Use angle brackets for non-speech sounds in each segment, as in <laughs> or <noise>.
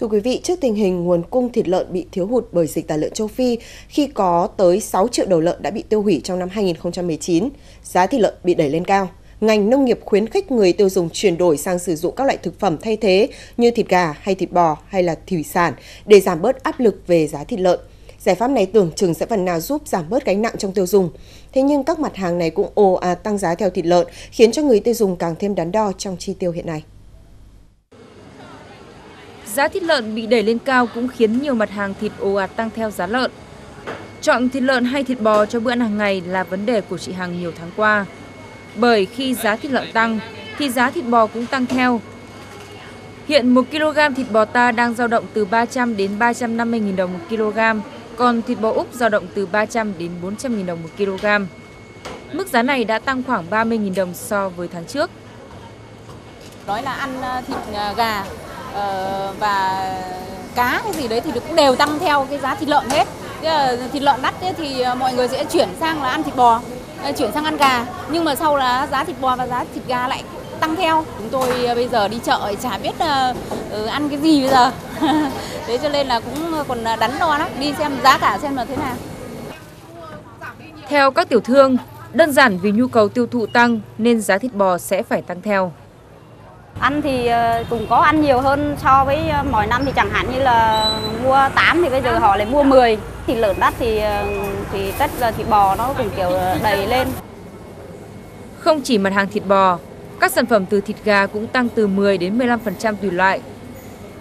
Thưa quý vị, trước tình hình nguồn cung thịt lợn bị thiếu hụt bởi dịch tả lợn châu Phi khi có tới 6 triệu đầu lợn đã bị tiêu hủy trong năm 2019, giá thịt lợn bị đẩy lên cao. Ngành nông nghiệp khuyến khích người tiêu dùng chuyển đổi sang sử dụng các loại thực phẩm thay thế như thịt gà hay thịt bò hay là thủy sản để giảm bớt áp lực về giá thịt lợn. Giải pháp này tưởng chừng sẽ phần nào giúp giảm bớt gánh nặng trong tiêu dùng. Thế nhưng các mặt hàng này cũng ồ ạt tăng giá theo thịt lợn, khiến cho người tiêu dùng càng thêm đắn đo trong chi tiêu hiện nay. Giá thịt lợn bị đẩy lên cao cũng khiến nhiều mặt hàng thịt ồ ạt tăng theo giá lợn. Chọn thịt lợn hay thịt bò cho bữa ăn hàng ngày là vấn đề của chị Hằng nhiều tháng qua. Bởi khi giá thịt lợn tăng thì giá thịt bò cũng tăng theo. Hiện 1 kg thịt bò ta đang dao động từ 300 đến 350 000 đồng 1 kg, còn thịt bò Úc dao động từ 300 đến 400 000 đồng 1 kg. Mức giá này đã tăng khoảng 30 000 đồng so với tháng trước. Nói là ăn ờ, thịt ờ, gà Ờ, và cá cái gì đấy thì cũng đều tăng theo cái giá thịt lợn hết. Thịt lợn đắt thì ờ, mọi người sẽ chuyển sang là ăn thịt bò ờ, chuyển sang ăn gà. Nhưng mà sau là giá thịt bò và giá thịt gà lại tăng theo. Chúng tôi bây giờ đi chợ chả biết ăn cái gì bây giờ. <laughs> Thế cho nên là cũng còn đắn đo lắm. Đi xem giá cả xem là thế nào. Theo các tiểu thương, đơn giản vì nhu cầu tiêu thụ tăng nên giá thịt bò sẽ phải tăng theo. Ăn thì ờ, cũng có ăn nhiều hơn so với ờ, mọi năm thì chẳng hạn như là mua 8 thì bây giờ họ lại mua 10. Thịt lợn đắt thì ờ, thì tất là thịt bò nó cũng kiểu đầy lên. Không chỉ mặt hàng thịt bò, các sản phẩm từ thịt gà cũng tăng từ 10 đến 15% tùy loại.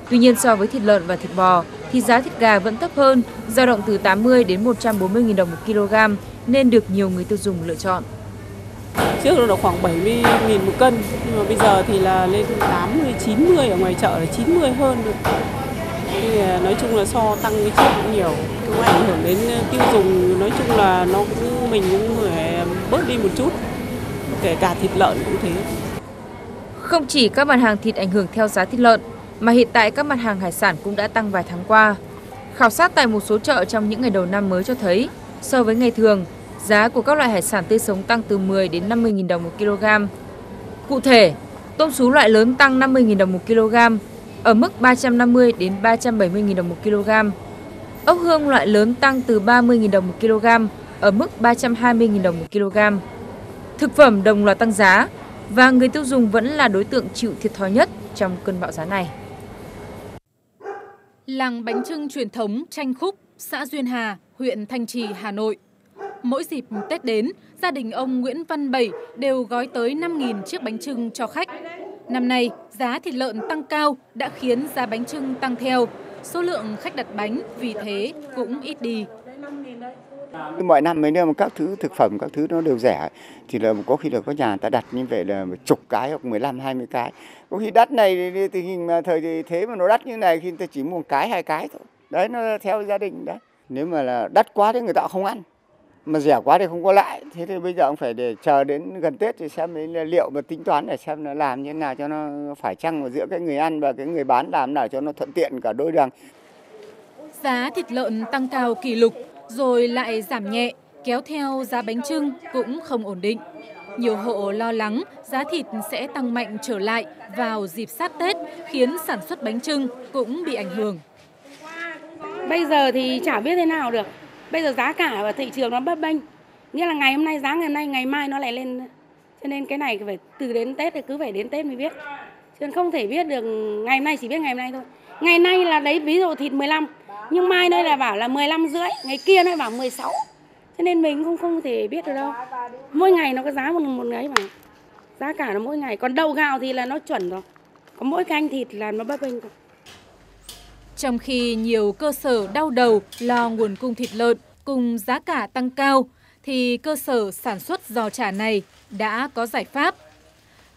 Tuy nhiên so với thịt lợn và thịt bò thì giá thịt gà vẫn thấp hơn, dao động từ 80 đến 140 000 đồng một kg nên được nhiều người tiêu dùng lựa chọn. Trước nó khoảng 70 nghìn một cân, nhưng mà bây giờ thì là lên 80, 90, ở ngoài chợ là 90 hơn được. Thì à, nói chung là so tăng cái trước cũng nhiều, cũng ảnh hưởng đến tiêu dùng, nói chung là nó cũng mình cũng phải bớt đi một chút, kể cả thịt lợn cũng thế. Không chỉ các mặt hàng thịt ảnh hưởng theo giá thịt lợn, mà hiện tại các mặt hàng hải sản cũng đã tăng vài tháng qua. Khảo sát tại một số chợ trong những ngày đầu năm mới cho thấy, so với ngày thường, Giá của các loại hải sản tươi sống tăng từ 10 đến 50 000 đồng một kg. Cụ thể, tôm sú loại lớn tăng 50 000 đồng một kg, ở mức 350 đến 370 000 đồng một kg. Ốc hương loại lớn tăng từ 30 000 đồng một kg, ở mức 320 000 đồng một kg. Thực phẩm đồng loạt tăng giá và người tiêu dùng vẫn là đối tượng chịu thiệt thòi nhất trong cơn bão giá này. Làng bánh trưng truyền thống Tranh Khúc, xã Duyên Hà, huyện Thanh Trì, Hà Nội Mỗi dịp Tết đến, gia đình ông Nguyễn Văn Bảy đều gói tới 5.000 chiếc bánh trưng cho khách. Năm nay, giá thịt lợn tăng cao đã khiến giá bánh trưng tăng theo. Số lượng khách đặt bánh vì thế cũng ít đi. Mọi năm mấy năm các thứ thực phẩm các thứ nó đều rẻ thì là có khi là có nhà ta đặt như vậy là một chục cái hoặc 15 20 cái. Có khi đắt này tình hình mà thời thế mà nó đắt như này khi ta chỉ mua một cái hai cái thôi. Đấy nó theo gia đình đấy. Nếu mà là đắt quá thì người ta không ăn mà rẻ quá thì không có lại thế thì bây giờ ông phải để chờ đến gần tết thì xem liệu mà tính toán để xem nó làm như thế nào cho nó phải chăng giữa cái người ăn và cái người bán làm nào cho nó thuận tiện cả đôi đường giá thịt lợn tăng cao kỷ lục rồi lại giảm nhẹ kéo theo giá bánh trưng cũng không ổn định nhiều hộ lo lắng giá thịt sẽ tăng mạnh trở lại vào dịp sát Tết khiến sản xuất bánh trưng cũng bị ảnh hưởng. Bây giờ thì chả biết thế nào được. Bây giờ giá cả ở thị trường nó bấp bênh. Nghĩa là ngày hôm nay giá ngày hôm nay, ngày mai nó lại lên. Cho nên cái này phải từ đến Tết thì cứ phải đến Tết mới biết. Chứ không thể biết được ngày hôm nay chỉ biết ngày hôm nay thôi. Ngày nay là đấy ví dụ thịt 15, nhưng mai đây là bảo là 15 rưỡi, ngày kia nó bảo 16. Cho nên mình không không thể biết được đâu. Mỗi ngày nó có giá một một ấy mà. Giá cả nó mỗi ngày. Còn đầu gạo thì là nó chuẩn rồi. Còn mỗi canh thịt là nó bấp bênh rồi. Trong khi nhiều cơ sở đau đầu lo nguồn cung thịt lợn cùng giá cả tăng cao, thì cơ sở sản xuất giò chả này đã có giải pháp.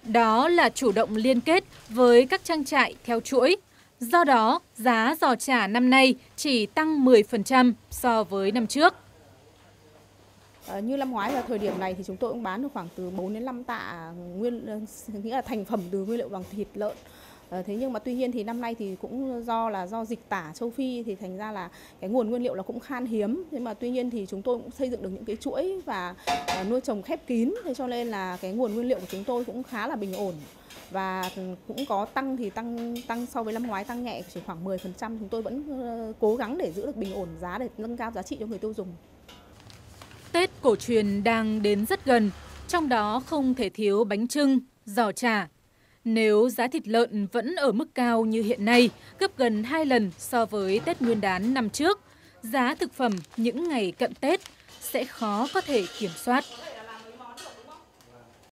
Đó là chủ động liên kết với các trang trại theo chuỗi. Do đó, giá giò chả năm nay chỉ tăng 10% so với năm trước. À, như năm ngoái vào thời điểm này thì chúng tôi cũng bán được khoảng từ 4 đến 5 tạ nguyên ờ, nghĩa là thành phẩm từ nguyên liệu bằng thịt lợn Ờ, thế nhưng mà tuy nhiên thì năm nay thì cũng do là do dịch tả châu Phi thì thành ra là cái nguồn nguyên liệu là cũng khan hiếm. Nhưng mà tuy nhiên thì chúng tôi cũng xây dựng được những cái chuỗi và ờ, nuôi trồng khép kín. Thế cho nên là cái nguồn nguyên liệu của chúng tôi cũng khá là bình ổn và ừ, cũng có tăng thì tăng tăng so với năm ngoái tăng nhẹ chỉ khoảng 10%. Chúng tôi vẫn cố gắng để giữ được bình ổn giá để nâng cao giá trị cho người tiêu dùng. Tết cổ truyền đang đến rất gần, trong đó không thể thiếu bánh trưng, giò chả. Nếu giá thịt lợn vẫn ở mức cao như hiện nay, gấp gần 2 lần so với Tết Nguyên đán năm trước, giá thực phẩm những ngày cận Tết sẽ khó có thể kiểm soát.